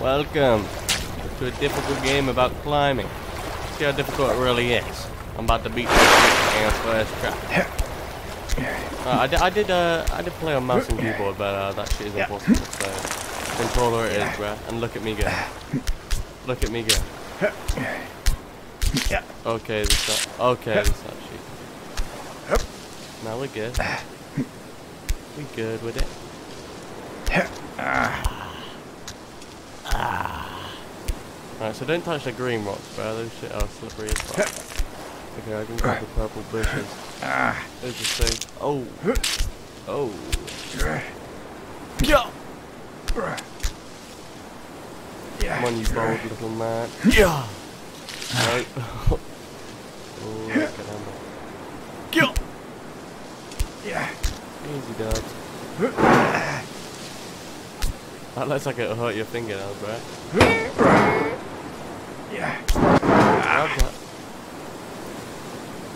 Welcome to a difficult game about climbing. See how difficult it really is. I'm about to beat this game first try. Uh, I, did, I did, uh, I did play on mouse and keyboard, but uh, that shit is impossible. So, controller it is, bruh. And look at me go. Look at me go. Yeah. Okay, this not. Okay, this not. Now we're good. We good with it. Alright, so don't touch the green rocks, bro. Those shit are slippery as fuck. Okay, I can grab the purple bushes. There's the thing. Oh. Oh. Yeah. Come on, you bold little man. Yeah. Right. oh, look at him. Yeah. Easy, dubs. That looks like it'll hurt your fingernails, bro. Yeah. Grab that.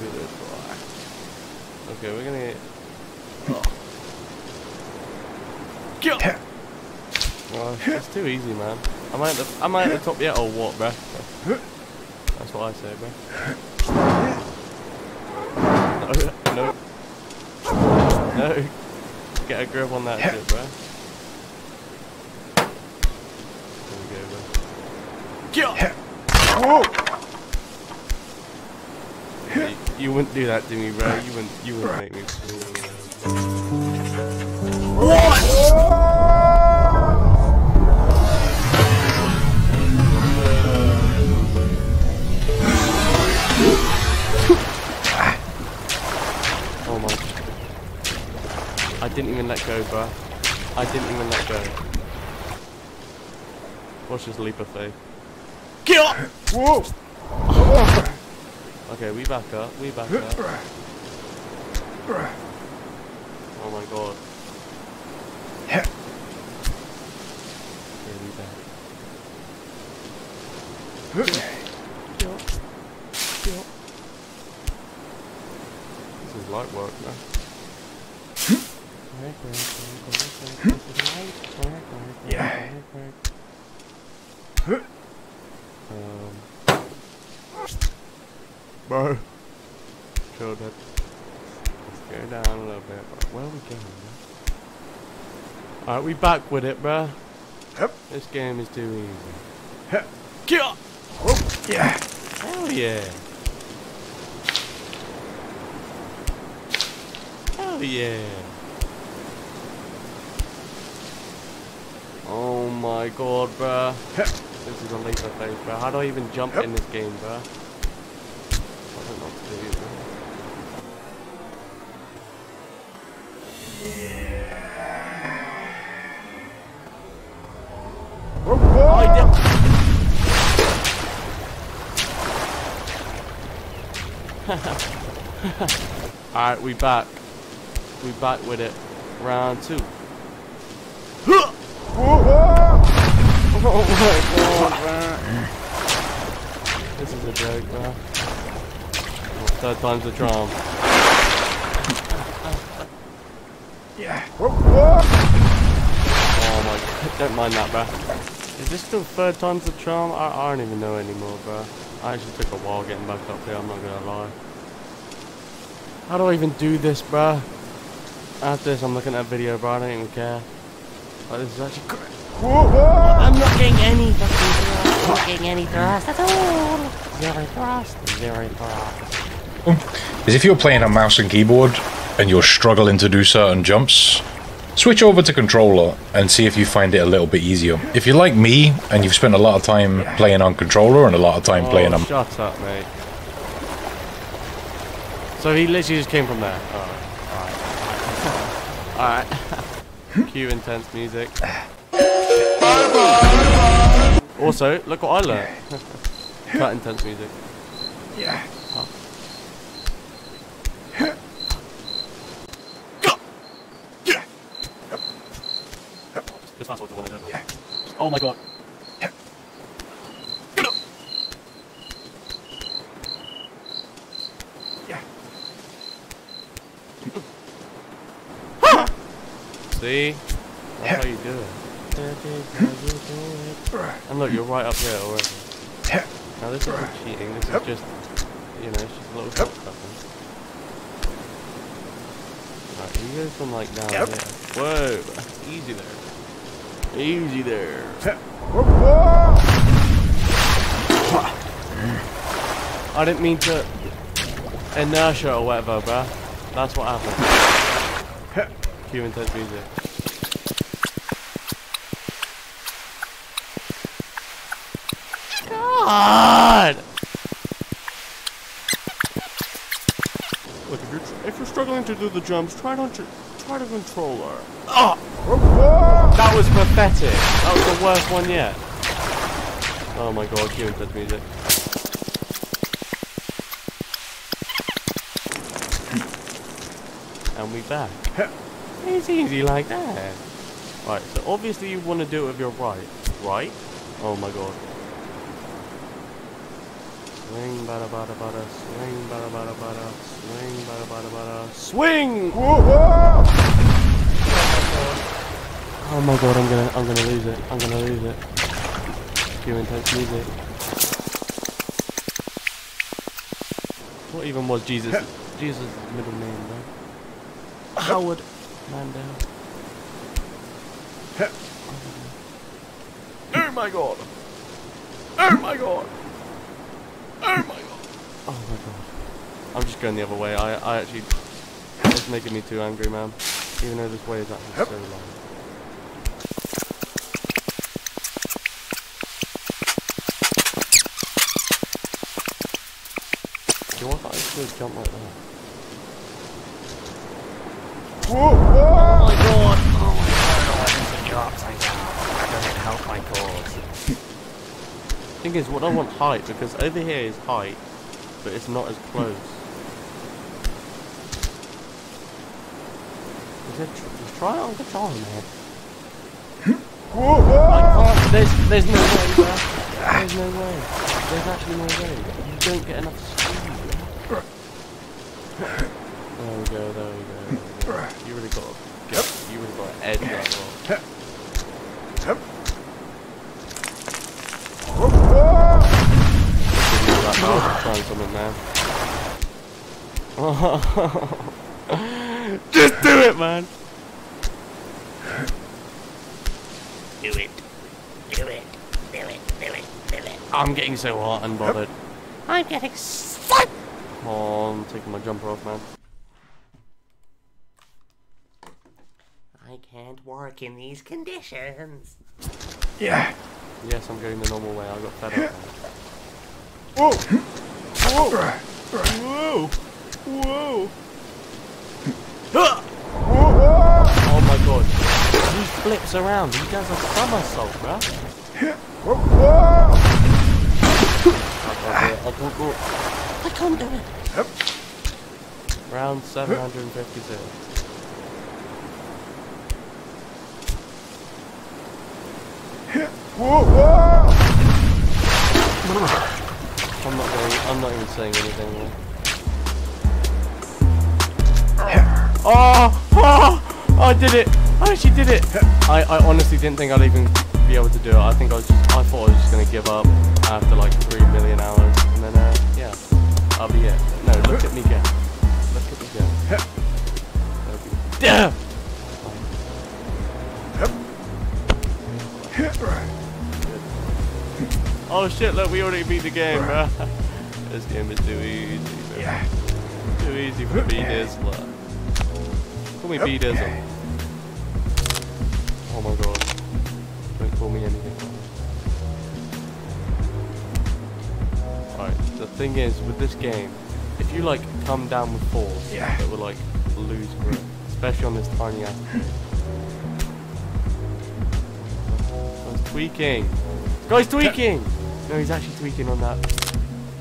Good boy. Okay, we're gonna get. Oh, it's too easy, man. Am I at the am I at the top yet or what, bruh? That's what I say, bruh. No, no, no. Get a grip on that shit, bruh. There we go, bruh. Get. Whoa! You, you wouldn't do that to me, bro. You wouldn't. You wouldn't make me. Oh my. I didn't even let go, bro. I didn't even let go. Watch this leap of faith. Get up! Whoa! Okay, we back up. We back up. Oh my god. Yeah. Okay, we back. This is light work, man. Hmm? Yeah. Um, bro. Chill that. Let's go down a little bit. Bro. Where are we going? Alright, we back with it, bro. Yep. This game is too easy. Yep. Get up! Oh, yeah. Hell yeah! Hell yeah! Oh my god, bruh. This is a leap of faith, bruh. How do I even jump Yep. in this game, bruh? Alright, we back. We back with it. Round two. Oh my god, bruh. This is a joke, bruh. Oh, third time's the charm. Yeah. Oh, Whoa. Oh my god, don't mind that, bro. Is this still third time's the charm? I, I don't even know anymore, bruh. I actually took a while getting back up here, I'm not gonna lie. How do I even do this, bruh? After this, I'm looking at a video, bro. I don't even care. Like, this is actually great. Whoa, whoa. I'm not getting any fucking thrust. I'm not getting any thrust at all. Zero thrust. Zero thrust. Um, is if you're playing on mouse and keyboard and you're struggling to do certain jumps, switch over to controller and see if you find it a little bit easier. If you're like me and you've spent a lot of time playing on controller and a lot of time oh, playing oh, on shut up, mate. So he literally just came from there. Alright. Alright. Alright. Cue intense music. Also, look what I learned. Cut intense music. Yeah. This last one's the one I did. Oh my god. Yeah. See? That's how you do it. And look, you're right up here already. Now this isn't cheating, this is just, you know, it's just a little shortcut. Right, you go from like down Yep. here. Whoa, easy there. Easy there. I didn't mean to inertia or whatever, bruh. That's what happened. Cue intense music. God! Look, if you're if you're struggling to do the jumps, try not to try the controller. Oh, ah! Whoa, whoa. that was pathetic. That was the worst one yet. Oh my god, cue intense music. And we back. It's easy like that. Right, so obviously you want to do it with your right. Right? Oh my god. Swing bada bada bada, swing bada bada bada, swing bada bada bada, swing! Whoa. Oh my god, I'm gonna I'm gonna lose it. I'm gonna lose it. Cue intense music. What even was Jesus Jesus' middle name, bro? Howard Mandel. Oh my god! Oh my god! Oh my god! Oh my god. I'm just going the other way. I I actually it's making me too angry, man. Even though this way is actually so long. Do you want that to just jump like that? Whoa, whoa. Oh my god! Oh my god, I didn't think you're upside down. That doesn't help my cause. Thing is, what I want height because over here is height, but it's not as close. Is it tr- on controller, man. Whoa, whoa. can't. There's, there's no way. There's no way. There's actually no way. You don't get enough speed. There we go. There we go. There. You really got. Get, you really got to edge rock. Whoa, whoa. Give me that mouse trying something, man. Just do it, man. Do it. Do it. Do it. Do it. Do it. I'm getting so hot and bothered. Oh. I'm getting stuck. Come on, taking my jumper off, man. I can't work in these conditions. Yeah. Yes, I'm going the normal way. I got fed up. Whoa. Whoa. Whoa! Whoa! Oh my god. He flips around. He does a somersault, bruh. I can't do it. I can't do it. I can't do it. Round 756. Whoa, whoa. I'm not going, I'm not even saying anything. man. Oh, oh! I did it! I actually did it! I, I honestly didn't think I'd even be able to do it. I think I was just, I thought I was just gonna give up after like three million hours, and then uh, yeah, I'll be it. No, look at me go. Oh shit! Look, we already beat the game, bro. this game is too easy. Bro. Yeah. Too easy for B Dizzler. Call me B Dizzle. Oh my god. Don't call me anything. Alright, the thing is, with this game, if you like come down with force, Yeah. it will like lose grip. Especially on this tiny ass thing. Guy's tweaking! Guy's tweaking! No, he's actually tweaking on that.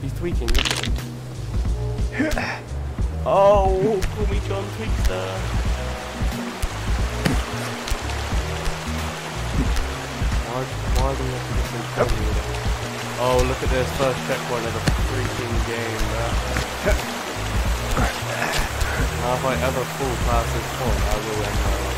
He's tweaking, look at him. Oh, call me John Tweakster. Why, why do we have to get so crazy with it? Oh, look at this first checkpoint of the freaking game. Now if I ever fall past this point, I will end my life.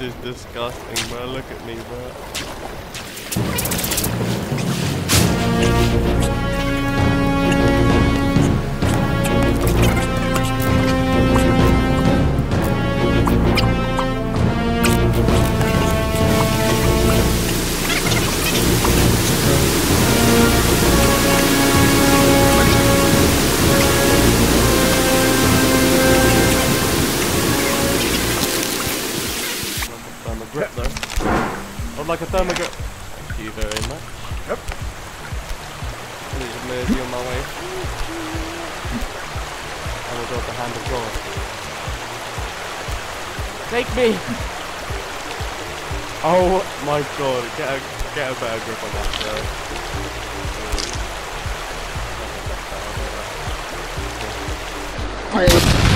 Is disgusting, bro. Look at me, bro. Like a thermal. Thank you very much. Yep. Please mercy on my way. I will go with the hand of God. Take me! Oh my god, get a get a better grip on that, bro. Alright,